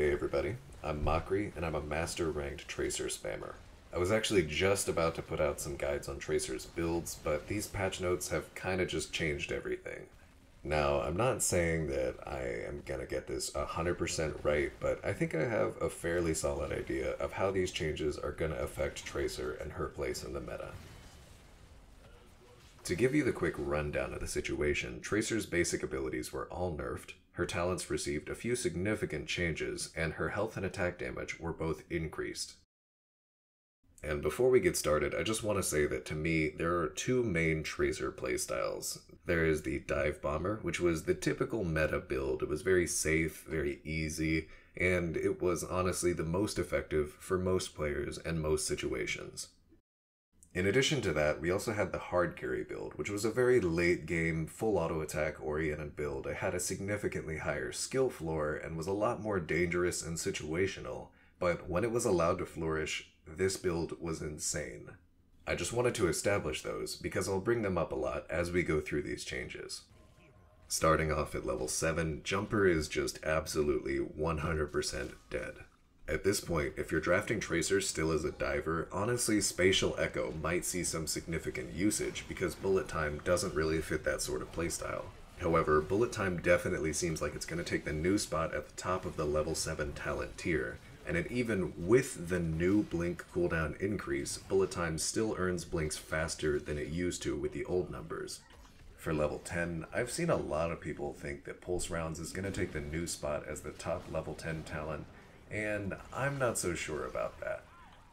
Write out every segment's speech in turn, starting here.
Hey everybody, I'm Mochrie, and I'm a master ranked Tracer spammer. I was actually just about to put out some guides on Tracer's builds, but these patch notes have kinda just changed everything. Now, I'm not saying that I am gonna get this 100% right, but I think I have a fairly solid idea of how these changes are gonna affect Tracer and her place in the meta. To give you the quick rundown of the situation, Tracer's basic abilities were all nerfed, her talents received a few significant changes, and her health and attack damage were both increased. And before we get started, I just want to say that to me, there are two main Tracer playstyles. There is the Dive Bomber, which was the typical meta build. It was very safe, very easy, and it was honestly the most effective for most players and most situations. In addition to that, we also had the hard carry build, which was a very late game, full auto attack oriented build. It had a significantly higher skill floor and was a lot more dangerous and situational, but when it was allowed to flourish, this build was insane. I just wanted to establish those because I'll bring them up a lot as we go through these changes. Starting off at level 7, Jumper is just absolutely 100% dead. At this point, if you're drafting Tracer still as a diver, honestly Spatial Echo might see some significant usage because Bullet Time doesn't really fit that sort of playstyle. However, Bullet Time definitely seems like it's going to take the new spot at the top of the level 7 talent tier, and it even with the new blink cooldown increase, Bullet Time still earns blinks faster than it used to with the old numbers. For level 10, I've seen a lot of people think that Pulse Rounds is going to take the new spot as the top level 10 talent, and I'm not so sure about that.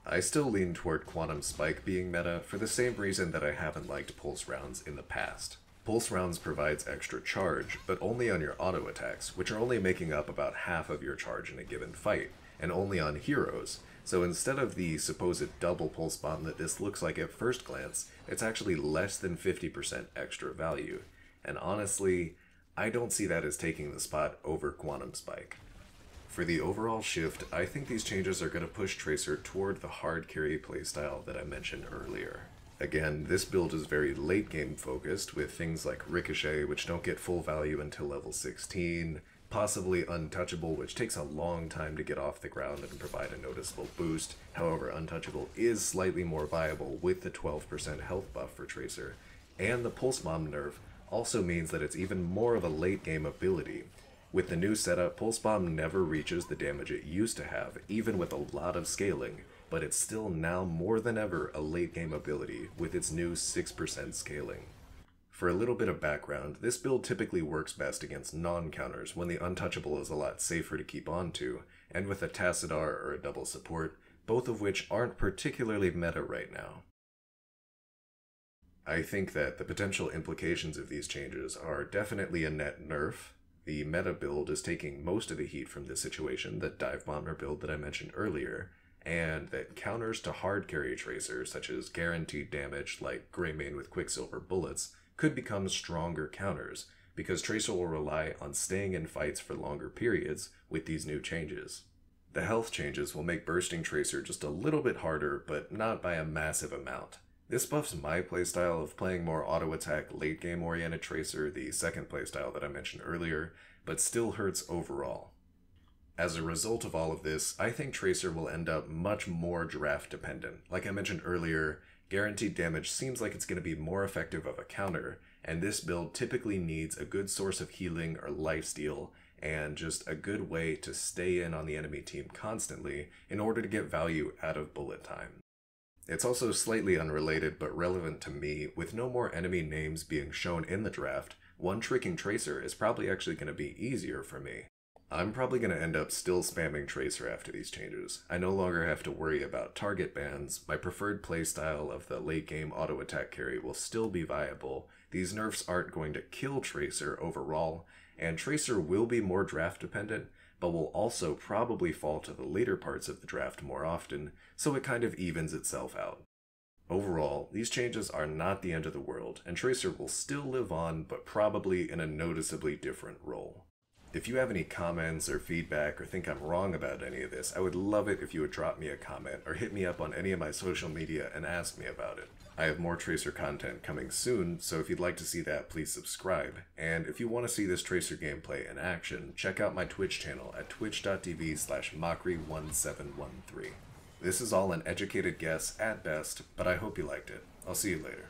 I still lean toward Quantum Spike being meta for the same reason that I haven't liked Pulse Rounds in the past. Pulse Rounds provides extra charge, but only on your auto attacks, which are only making up about half of your charge in a given fight, and only on heroes. So instead of the supposed double pulse bomb that this looks like at first glance, it's actually less than 50% extra value. And honestly, I don't see that as taking the spot over Quantum Spike. For the overall shift, I think these changes are going to push Tracer toward the hard carry playstyle that I mentioned earlier. Again, this build is very late game focused, with things like Ricochet, which don't get full value until level 16, possibly Untouchable, which takes a long time to get off the ground and provide a noticeable boost. However, Untouchable is slightly more viable with the 12% health buff for Tracer, and the Pulse Bomb nerf also means that it's even more of a late game ability, with the new setup, Pulse Bomb never reaches the damage it used to have, even with a lot of scaling, but it's still now more than ever a late game ability with its new 6% scaling. For a little bit of background, this build typically works best against non-counters when the untouchable is a lot safer to keep onto, and with a Tassadar or a double support, both of which aren't particularly meta right now. I think that the potential implications of these changes are definitely a net nerf, the meta build is taking most of the heat from this situation, the dive bomber build that I mentioned earlier, and that counters to hard carry tracers, such as guaranteed damage like Greymane with Quicksilver bullets, could become stronger counters, because Tracer will rely on staying in fights for longer periods with these new changes. The health changes will make bursting Tracer just a little bit harder, but not by a massive amount. This buffs my playstyle of playing more auto attack late game oriented Tracer, the second playstyle that I mentioned earlier, but still hurts overall. As a result of all of this, I think Tracer will end up much more draft dependent. Like I mentioned earlier, guaranteed damage seems like it's going to be more effective of a counter, and this build typically needs a good source of healing or lifesteal, and just a good way to stay in on the enemy team constantly in order to get value out of bullet time. It's also slightly unrelated but relevant to me, with no more enemy names being shown in the draft, one tricking Tracer is probably actually going to be easier for me. I'm probably going to end up still spamming Tracer after these changes. I no longer have to worry about target bans, my preferred playstyle of the late game auto attack carry will still be viable, these nerfs aren't going to kill Tracer overall, and Tracer will be more draft dependent, but will also probably fall to the later parts of the draft more often, so it kind of evens itself out. Overall, these changes are not the end of the world, and Tracer will still live on, but probably in a noticeably different role. If you have any comments or feedback or think I'm wrong about any of this, I would love it if you would drop me a comment or hit me up on any of my social media and ask me about it. I have more Tracer content coming soon, so if you'd like to see that, please subscribe. And if you want to see this Tracer gameplay in action, check out my Twitch channel at twitch.tv slash mochrie1713. This is all an educated guess at best, but I hope you liked it. I'll see you later.